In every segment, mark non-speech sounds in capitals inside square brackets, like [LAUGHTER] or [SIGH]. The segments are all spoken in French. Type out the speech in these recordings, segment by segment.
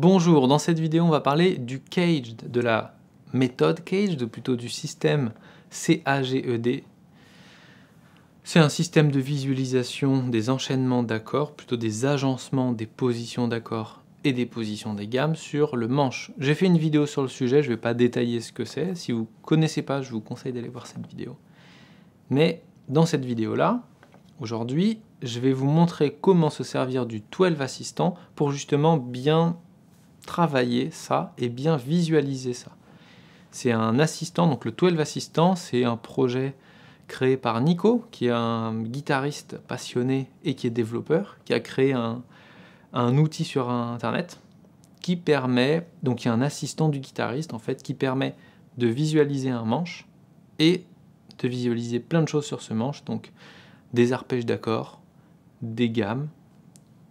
Bonjour, dans cette vidéo on va parler du caged, de la méthode caged, plutôt du système CAGED. C'est un système de visualisation des enchaînements d'accords, plutôt des agencements des positions d'accords et des positions des gammes sur le manche. J'ai fait une vidéo sur le sujet, je ne vais pas détailler ce que c'est. Si vous ne connaissez pas, je vous conseille d'aller voir cette vidéo. Mais dans cette vidéo-là, aujourd'hui, je vais vous montrer comment se servir du 12 assistant pour justement bien travailler ça et bien visualiser ça. C'est un assistant, donc le 12 assistant, c'est un projet créé par Nico, qui est un guitariste passionné et qui est développeur, qui a créé un, outil sur Internet qui permet, donc il y a un assistant du guitariste en fait, qui permet de visualiser un manche et de visualiser plein de choses sur ce manche, donc des arpèges d'accords, des gammes,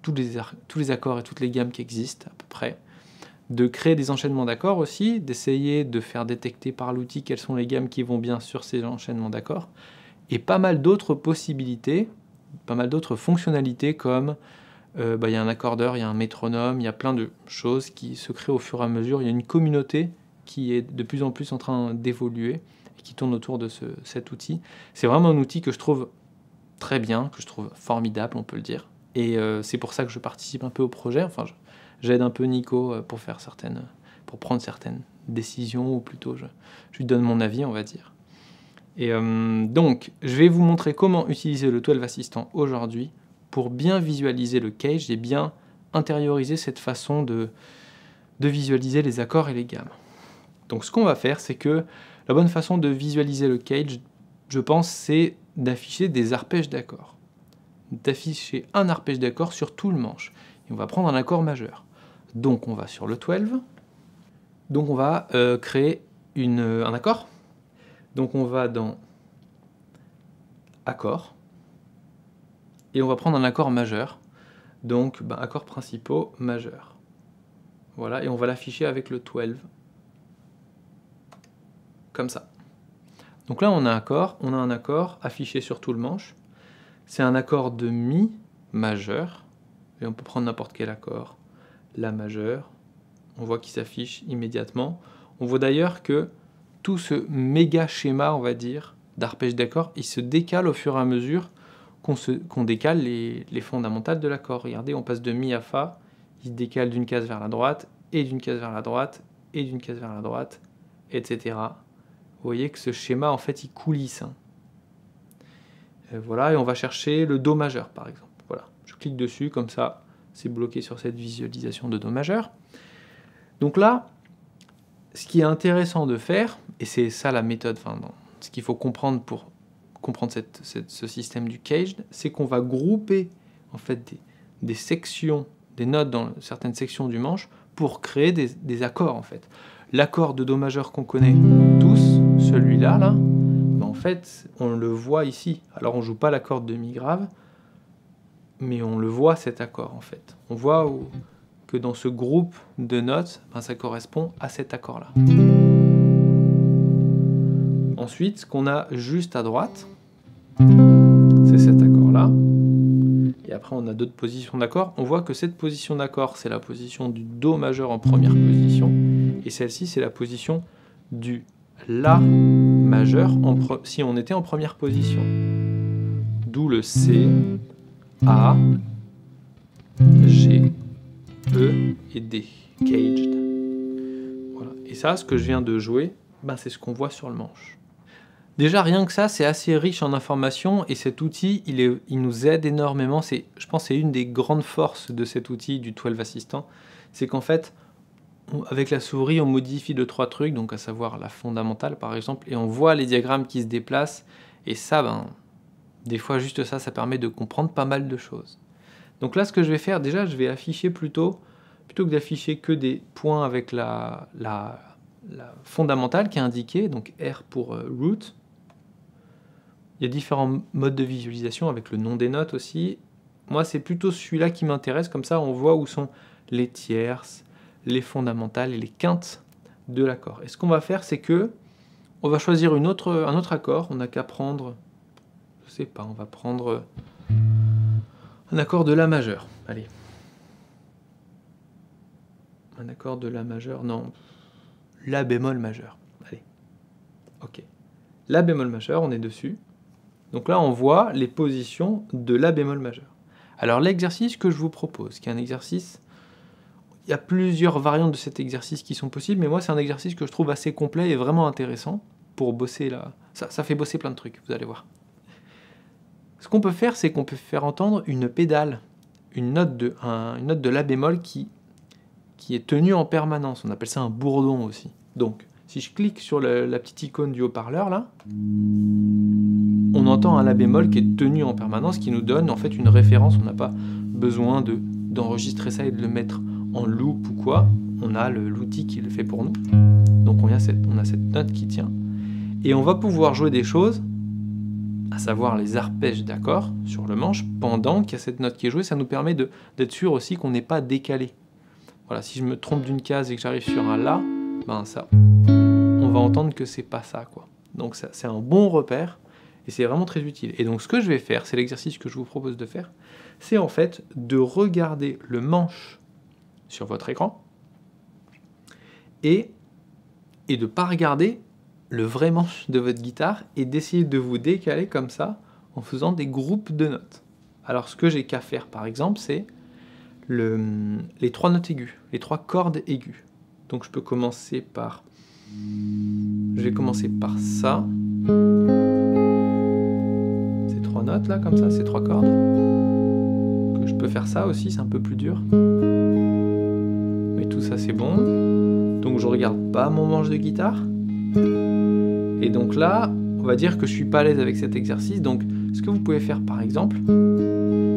tous les accords et toutes les gammes qui existent à peu près, de créer des enchaînements d'accords aussi, d'essayer de faire détecter par l'outil quelles sont les gammes qui vont bien sur ces enchaînements d'accords, et pas mal d'autres possibilités, pas mal d'autres fonctionnalités comme euh, bah, il y a un accordeur, il y a un métronome, il y a plein de choses qui se créent au fur et à mesure. Il y a une communauté qui est de plus en plus en train d'évoluer et qui tourne autour de cet outil. C'est vraiment un outil que je trouve très bien, que je trouve formidable, on peut le dire. Et euh, c'est pour ça que je participe un peu au projet. Enfin, j'aide un peu Nico euh, pour faire certaines, pour prendre certaines décisions, ou plutôt je, lui donne mon avis, on va dire. Et donc, je vais vous montrer comment utiliser le 12 Assistant aujourd'hui pour bien visualiser le cage et bien intérioriser cette façon de, de visualiser les accords et les gammes. Donc ce qu'on va faire, c'est que la bonne façon de visualiser le cage, je pense, c'est d'afficher des arpèges d'accords. D'afficher un arpège d'accords sur tout le manche. Et on va prendre un accord majeur. Donc on va sur le 12. Donc on va euh, créer une, un accord. Donc on va dans accord et on va prendre un accord majeur. Donc, ben, accords principaux majeurs. Voilà, et on va l'afficher avec le 12. Comme ça. Donc là, on a, un accord, on a un accord affiché sur tout le manche. C'est un accord de Mi majeur. Et on peut prendre n'importe quel accord. La majeur. On voit qu'il s'affiche immédiatement. On voit d'ailleurs que tout ce méga schéma, on va dire, d'arpège d'accord, il se décale au fur et à mesure qu'on décale les, fondamentales de l'accord. Regardez, on passe de Mi à Fa, il décale d'une case vers la droite, et d'une case vers la droite, et d'une case vers la droite, etc. Vous voyez que ce schéma, en fait, il coulisse. Hein. Euh, voilà, et on va chercher le Do majeur, par exemple. Voilà, je clique dessus, comme ça, c'est bloqué sur cette visualisation de Do majeur. Donc là, ce qui est intéressant de faire, et c'est ça la méthode, enfin, ce qu'il faut comprendre pour comprendre ce système du caged, c'est qu'on va grouper en fait des, sections, des notes dans certaines sections du manche pour créer des, accords en fait. L'accord de Do majeur qu'on connaît tous, celui-là, là, ben, en fait, on le voit ici. Alors on joue pas l'accord de Mi grave, mais on le voit cet accord en fait. On voit que dans ce groupe de notes, ben, ça correspond à cet accord-là. Ensuite, ce qu'on a juste à droite, c'est cet accord-là. Et après, on a d'autres positions d'accords. On voit que cette position d'accord, c'est la position du Do majeur en première position. Et celle-ci, c'est la position du La majeur si on était en première position. D'où le C, A, G, E et D. Caged. Voilà. Et ça, ce que je viens de jouer, ben, c'est ce qu'on voit sur le manche. Déjà, rien que ça, c'est assez riche en informations et cet outil, il, est, il nous aide énormément. Je pense que c'est une des grandes forces de cet outil, du 12 Assistant. C'est qu'en fait, avec la souris, on modifie deux, trois trucs, donc à savoir la fondamentale par exemple, et on voit les diagrammes qui se déplacent. Et ça, ben, des fois, juste ça, ça permet de comprendre pas mal de choses. Donc là, ce que je vais faire, déjà, je vais afficher plutôt, plutôt que d'afficher que des points avec la, la, fondamentale qui est indiquée, donc R pour euh, root, il y a différents modes de visualisation avec le nom des notes aussi. Moi, c'est plutôt celui-là qui m'intéresse. Comme ça, on voit où sont les tierces, les fondamentales et les quintes de l'accord. Et ce qu'on va faire, c'est que on va choisir un autre accord. On n'a qu'à prendre, je sais pas, on va prendre un accord de La majeur. Allez. un accord de La majeur, non, La bémol majeur. Allez, ok. La bémol majeur, on est dessus. Donc là, on voit les positions de La bémol majeur. Alors l'exercice que je vous propose, qui est un exercice, il y a plusieurs variantes de cet exercice qui sont possibles, mais moi c'est un exercice que je trouve assez complet et vraiment intéressant pour bosser là. Ça fait bosser plein de trucs, vous allez voir. Ce qu'on peut faire, c'est qu'on peut faire entendre une pédale, une note de, une note de La bémol qui, qui est tenue en permanence. On appelle ça un bourdon aussi. Donc, si je clique sur la petite icône du haut-parleur là, on entend un La bémol qui est tenu en permanence, qui nous donne en fait une référence. On n'a pas besoin de, d'enregistrer ça et de le mettre en loop ou quoi. On a l'outil qui le fait pour nous. Donc on a, cette, on a cette note qui tient. Et on va pouvoir jouer des choses, à savoir les arpèges d'accords sur le manche, pendant qu'il y a cette note qui est jouée. Ça nous permet d'être sûr aussi qu'on n'est pas décalé. Voilà, si je me trompe d'une case et que j'arrive sur un La, ben ça, on va entendre que c'est pas ça, quoi. Donc c'est un bon repère et c'est vraiment très utile. Et donc ce que je vais faire, c'est l'exercice que je vous propose de faire, c'est en fait de regarder le manche sur votre écran et, et de ne pas regarder le vrai manche de votre guitare et d'essayer de vous décaler comme ça en faisant des groupes de notes. Alors ce que j'ai qu'à faire par exemple, c'est le, les trois notes aiguës, les trois cordes aiguës. Donc je peux commencer par... Je vais commencer par ça notes là, comme ça, ces trois cordes. Je peux faire ça aussi, c'est un peu plus dur. Mais tout ça c'est bon. Donc je regarde pas mon manche de guitare. Et donc là, on va dire que je suis pas à l'aise avec cet exercice. Donc ce que vous pouvez faire par exemple,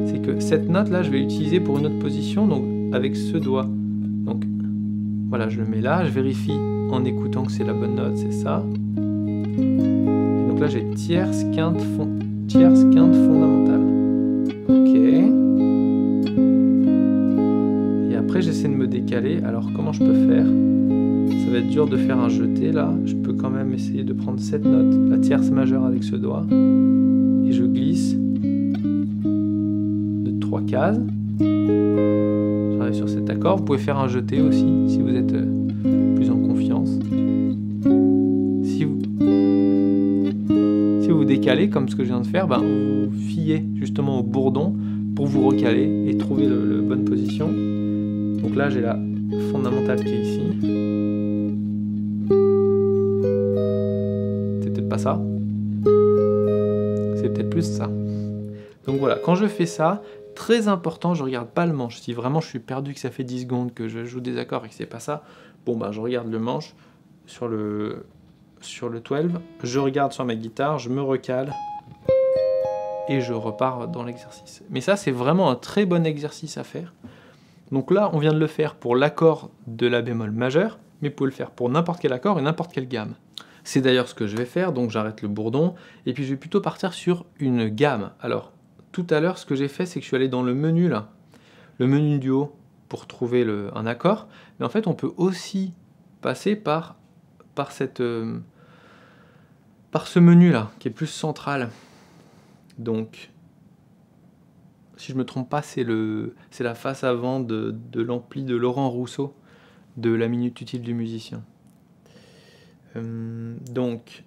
c'est que cette note là, je vais l'utiliser pour une autre position, donc avec ce doigt. Donc voilà, je le mets là, je vérifie en écoutant que c'est la bonne note, c'est ça. Et donc là j'ai tierce, quinte, fond, tierce quinte fondamentale. Ok. Et après, j'essaie de me décaler. Alors, comment je peux faire? Va être dur de faire un jeté là. Je peux quand même essayer de prendre cette note, la tierce majeure avec ce doigt. Et je glisse de trois cases. J'arrive sur cet accord. Vous pouvez faire un jeté aussi si vous êtes euh, plus en confiance. décaler comme ce que je viens de faire, ben, vous fiez justement au bourdon pour vous recaler et trouver la bonne position. Donc là, j'ai la fondamentale qui est ici. C'est peut-être plus ça. Donc voilà, quand je fais ça, très important, je regarde pas le manche. Si vraiment je suis perdu, que ça fait 10 secondes, que je joue des accords et que c'est pas ça, bon bah je regarde le manche sur le, sur le 12, je regarde sur ma guitare, je me recale et je repars dans l'exercice. Mais ça, c'est vraiment un très bon exercice à faire. Donc là, on vient de le faire pour l'accord de la bémol majeur, mais vous pouvez le faire pour n'importe quel accord et n'importe quelle gamme. C'est d'ailleurs ce que je vais faire, donc j'arrête le bourdon, et puis je vais plutôt partir sur une gamme. Alors, tout à l'heure, ce que j'ai fait, c'est que je suis allé dans le menu là, le menu du haut, pour trouver un accord, mais en fait, on peut aussi passer par par, cette, euh, par ce menu-là, qui est plus central. Donc, si je me trompe pas, c'est la face avant de, de l'ampli de Laurent Rousseau, de la minute utile du musicien. Euh, donc,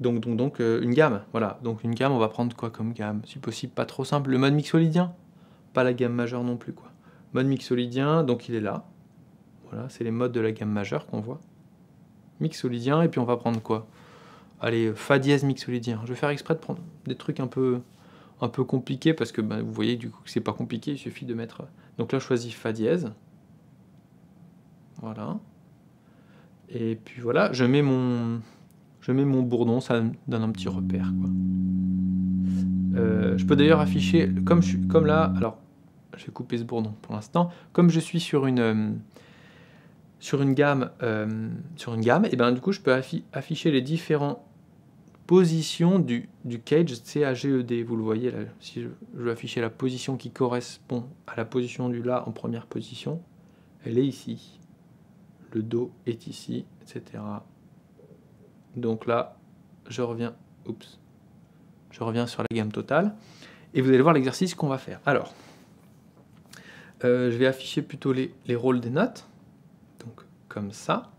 euh, une gamme, voilà. Donc une gamme, on va prendre quoi comme gamme? Si possible, pas trop simple. Le mode mixolydien, pas la gamme majeure non plus, quoi. Mode mixolydien, donc il est là. Voilà, c'est les modes de la gamme majeure qu'on voit mixolydien, et puis on va prendre quoi? Allez, Fa dièse mixolydien. Je vais faire exprès de prendre des trucs un peu, un peu compliqués, parce que bah, vous voyez du coup que c'est pas compliqué, il suffit de mettre... Donc là, je choisis Fa dièse. Voilà. Et puis voilà, je mets mon, je mets mon bourdon, ça donne un petit repère. Euh, je peux d'ailleurs afficher, comme, je comme là, alors je vais couper ce bourdon pour l'instant, comme je suis sur une, euh, sur une gamme, euh, sur une gamme, et ben du coup je peux afficher les différentes positions du, du cage CAGED. Vous le voyez là, si je, veux afficher la position qui correspond à la position du La en première position, elle est ici. Le Do est ici, etc. Donc là, je reviens, oups, je reviens sur la gamme totale, et vous allez voir l'exercice qu'on va faire. Alors, euh, je vais afficher plutôt les, les rôles des notes. comme ça.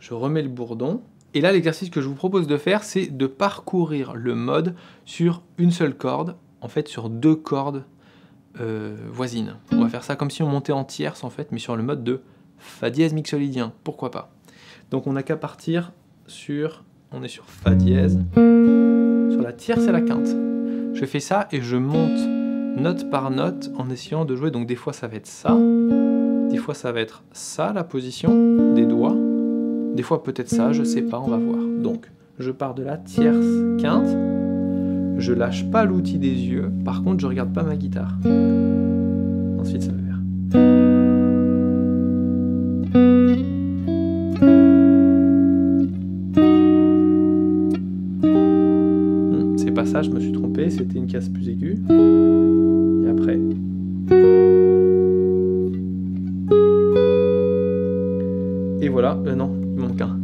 Je remets le bourdon. Et là, l'exercice que je vous propose de faire, c'est de parcourir le mode sur une seule corde, en fait sur deux cordes euh, voisines. On va faire ça comme si on montait en tierce, en fait, mais sur le mode de Fa dièse mixolydien, pourquoi pas. Donc on n'a qu'à partir sur, on est sur Fa dièse, sur la tierce et la quinte. Je fais ça et je monte note par note en essayant de jouer. Donc des fois ça va être ça, des fois ça va être ça la position des doigts, des fois peut-être ça, je sais pas, on va voir. Donc je pars de la tierce quinte, je lâche pas l'outil des yeux, par contre je regarde pas ma guitare. Ensuite ça va je me suis trompé, c'était une case plus aiguë. Et après. Et voilà, euh, non, il manque un.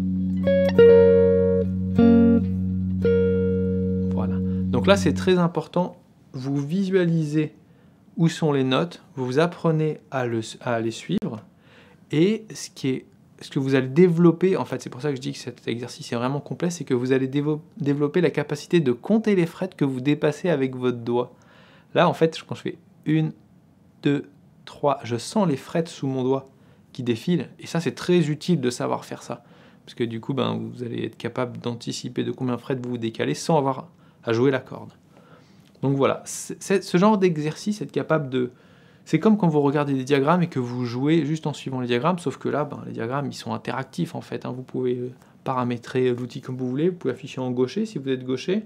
Voilà. Donc là, c'est très important. Vous visualisez où sont les notes, vous apprenez à, à les suivre. Et ce qui est ce que vous allez développer, en fait, c'est pour ça que je dis que cet exercice est vraiment complet, c'est que vous allez développer la capacité de compter les frettes que vous dépassez avec votre doigt. Là, en fait, quand je fais une, deux, trois, je sens les frettes sous mon doigt qui défilent, et ça, c'est très utile de savoir faire ça, parce que du coup, ben, vous allez être capable d'anticiper de combien de frettes vous vous décalez sans avoir à jouer la corde. Donc voilà, ce genre d'exercice, être capable de c'est comme quand vous regardez des diagrammes et que vous jouez juste en suivant les diagrammes, sauf que là, ben, les diagrammes, ils sont interactifs en fait. Hein. Vous pouvez euh, paramétrer l'outil comme vous voulez, vous pouvez afficher en gaucher si vous êtes gaucher.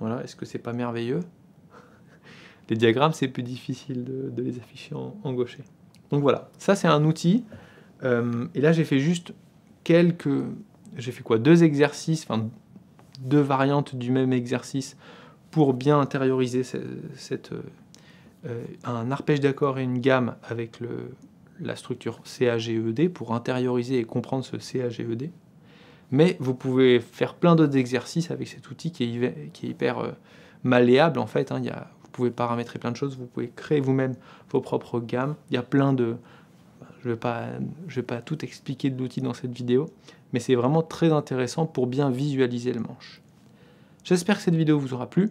Voilà, est-ce que c'est pas merveilleux? [LAUGHS] Les diagrammes, c'est plus difficile de, les afficher en, gaucher. Donc voilà, ça c'est un outil. Euh, et là, j'ai fait juste quelques... J'ai fait quoi? Deux exercices, enfin deux variantes du même exercice pour bien intérioriser cette euh, euh, un arpège d'accord et une gamme avec le, la structure CAGED pour intérioriser et comprendre ce CAGED. Mais vous pouvez faire plein d'autres exercices avec cet outil qui est, qui est hyper euh, malléable en fait. Hein. Il y a, vous pouvez paramétrer plein de choses, vous pouvez créer vous-même vos propres gammes. Il y a plein de... Je ne vais, pas, vais pas tout expliquer de l'outil dans cette vidéo, mais c'est vraiment très intéressant pour bien visualiser le manche. J'espère que cette vidéo vous aura plu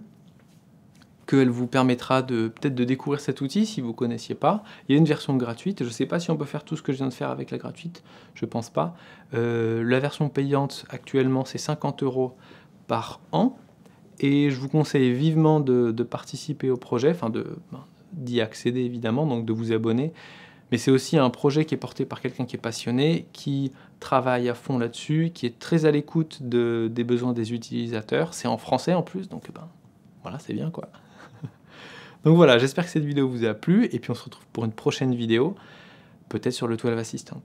qu'elle vous permettra de peut-être de découvrir cet outil si vous ne connaissiez pas. Il y a une version gratuite, je ne sais pas si on peut faire tout ce que je viens de faire avec la gratuite, je ne pense pas. Euh, la version payante actuellement c'est 50 euros par an, et je vous conseille vivement de, participer au projet, enfin ben, d'y accéder évidemment, donc de vous abonner. Mais c'est aussi un projet qui est porté par quelqu'un qui est passionné, qui travaille à fond là-dessus, qui est très à l'écoute de, des besoins des utilisateurs. C'est en français en plus, donc ben, voilà, c'est bien quoi. Donc voilà, j'espère que cette vidéo vous a plu, et puis on se retrouve pour une prochaine vidéo, peut-être sur le 12 Assistant.